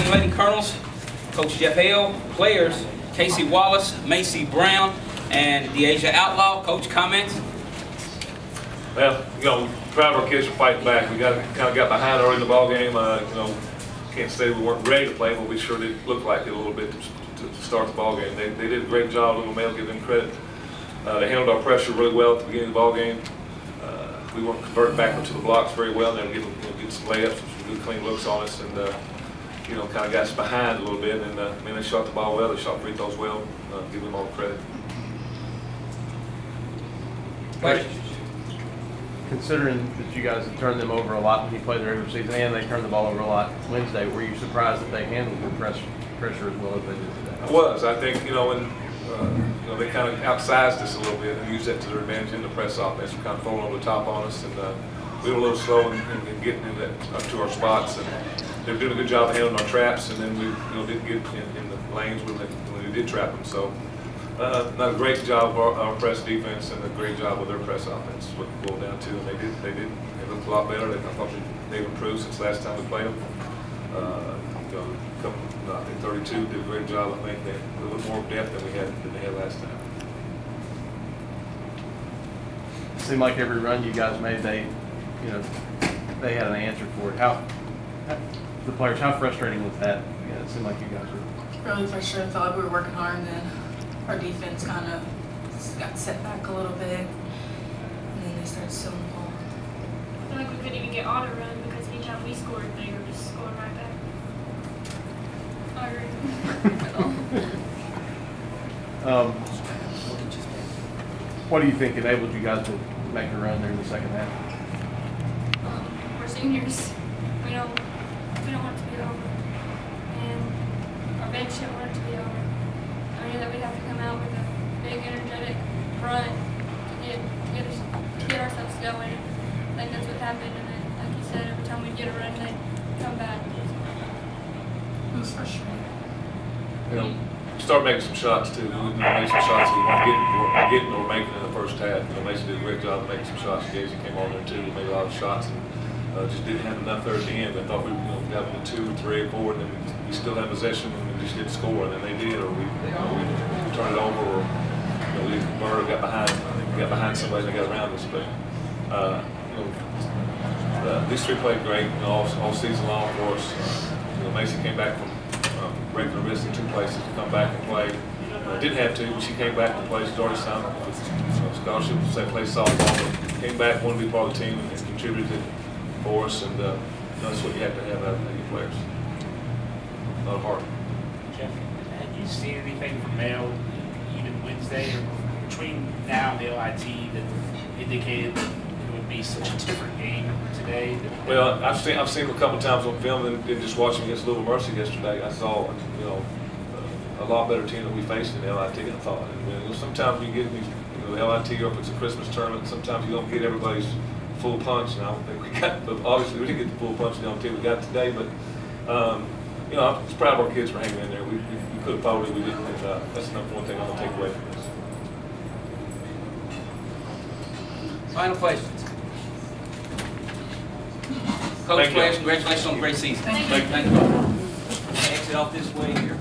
Fighting Lady Colonels, Coach Jeff Hale, players, Casey Wallace, Macy Brown, and DeAsia Outlaw. Coach, comments? Well, you know, proud of our kids for fighting back. We got, kind of got behind early in the ballgame. Uh, you know, can't say we weren't ready to play, but we sure did look like it a little bit to, to, to start the ballgame. They, they did a great job. Louisville Male, give them credit. Uh, they handled our pressure really well at the beginning of the ballgame. Uh, we weren't converting back into the blocks very well. They were getting, you know, getting some layups, some good clean looks on us, and uh, you know, kind of got us behind a little bit. And uh, I mean, they shot the ball well. They shot free throws well. Uh, give them all the credit. Questions? Considering that you guys have turned them over a lot when you played the regular season and they turned the ball over a lot Wednesday, were you surprised that they handled the press, pressure as well as they did today? I was. I think, you know, when, uh, you know, they kind of outsized us a little bit and used that to their advantage in the press offense, kind of falling over the top on us, and uh, we were a little slow in, in in getting in that, up to our spots, and they were doing a good job of handling our traps, and then we, you know, didn't get in, in the lanes when, they, when we did trap them, so. Uh, not a great job of our, our press defense and a great job with their press offense, what it boiled down to, and they did, they did, they looked a lot better, they, I thought they- they've improved since last time we played them. Uh, you know, couple, no, I think thirty-two did a great job, I think, they, a little more depth than we had, than they had last time. It seemed like every run you guys made, they, you know, they had an answer for it. How- the players, how frustrating was that? You know, it seemed like you guys were, Really frustrated, felt like we were working hard and then our defense kind of got set back a little bit. And then they started stealing the ball. I feel like we couldn't even get on a run because anytime we scored, they were just scoring right back. I um, what do you think enabled you guys to make a run there in the second half? um, we're seniors. We don't, we don't want it to be over. And our bench didn't want it to be over. I knew that we'd have to come out with a big, energetic run to get, to get, us, to get ourselves going. I think that's what happened. And then, like you said, every time we'd get a run, they'd come back. It was frustrating. You know, start making some shots too, we didn't make some shots we weren't getting, weren't getting or making in the first half. You know, Mason did a great job of making some shots, Casey came on there too, he made a lot of shots and, uh, just didn't have enough there at the end. I thought we, you know, got to two, three, or four, and then we- we still had possession and we just didn't score, and then they did, or we, you know, we turned it over, or, you know, we or got behind, got behind somebody that got around us, but, uh, you know, uh, these three played great, you know, all, all season long for us. You know, Macy came back from, um, regular visiting two places to come back and play. Uh, didn't have to, but she came back and played, she's already signed scholarship, say play softball, came back, wanted to be part of the team and contributed for us, and, uh, that's what you have to have out of your players. A lot of heart. Jeff, have you seen anything from Male, even Wednesday or between now and the LIT that indicated that it would be such a different game today? Well, I've seen, I've seen him a couple times on film and and just watching against Louisville Mercy yesterday, I saw, you know, a lot better team than we faced in LIT, I thought. And, you know, sometimes you get these, you know, LIT if it's a Christmas tournament, sometimes you don't get everybody's full punch, and I don't think we got, but obviously we didn't get the full punch on the team we got today, but, um, you know, I'm just proud of our kids for hanging in there. We, we we could have probably we didn't, and, uh, that's the number one thing I'm gonna take away from this. Final questions? Coach, Thank you. congratulations on a great season. Thank you. Thank you. Exit off this way here.